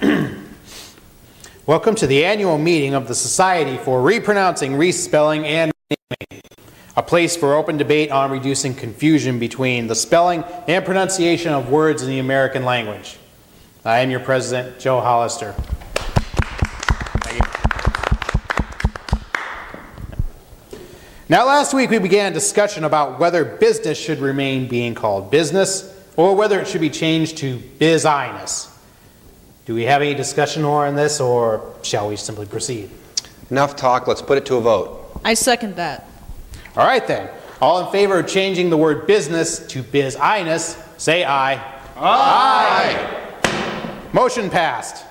Welcome to the annual meeting of the Society for Repronouncing, Respelling, and Naming, a place for open debate on reducing confusion between the spelling and pronunciation of words in the American language. I am your president, Joe Hollister. Now, last week we began a discussion about whether business should remain being called business or whether it should be changed to biz-iness. Do we have any discussion more on this or shall we simply proceed? Enough talk, let's put it to a vote. I second that. All right then. All in favor of changing the word business to biz-iness, say aye. Aye. Motion passed.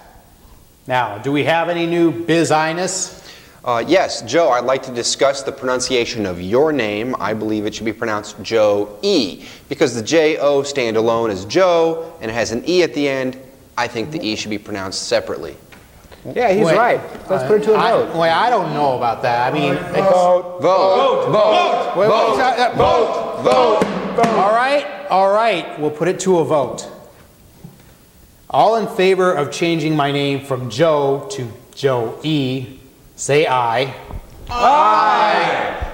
Now, do we have any new biz-iness? Uh, yes, Joe, I'd like to discuss the pronunciation of your name. I believe it should be pronounced Joe E. Because the J-O standalone is Joe and it has an E at the end, I think the E should be pronounced separately. Yeah, he's Wait, right. Let's put it to a I, vote. wait, I don't know about that. I mean, it's, Vote! Vote! Vote! wait, wait, uh, vote, vote. All right, all right. We'll put it to a vote. All in favor of changing my name from Joe to Joe E, say aye. Aye.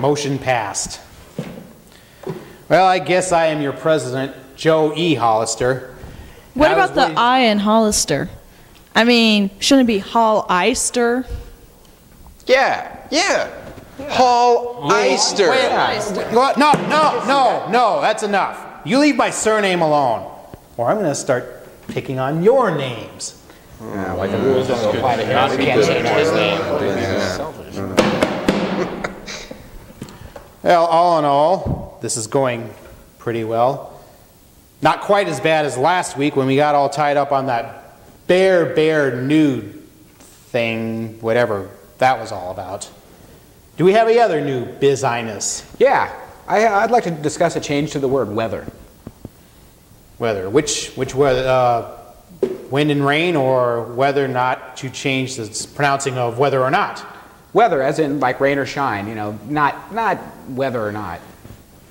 Motion passed. Well, I guess I am your president, Joe E. Hollister. What about the waiting- I in Hollister? I mean, shouldn't it be Hall Eister? Yeah, yeah. Hall Eister. What? No, no, no, no, that's enough. You leave my surname alone, or I'm going to start picking on your names. Like the rules don't apply to him. We can't change his name. Well, all in all, this is going pretty well. Not quite as bad as last week when we got all tied up on that bare, bare nude thing, whatever that was all about. Do we have any other new biz-iness? Yeah, I, I'd like to discuss a change to the word weather. Weather. which, which weather, uh, wind and rain, or whether or not to change the pronouncing of whether or not? Weather, as in like rain or shine, you know, not not whether or not.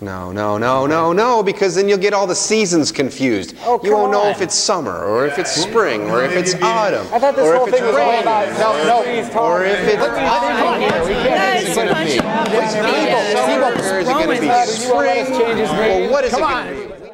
No, no, no, no, no, because then you'll get all the seasons confused. Oh, you won't come know on. if it's summer, or if it's spring, or if it's autumn, I thought this or whole if it's thing was all rain, about No, no. or if it's Guys, punch it out. is it going to be spring, or what is it going to be?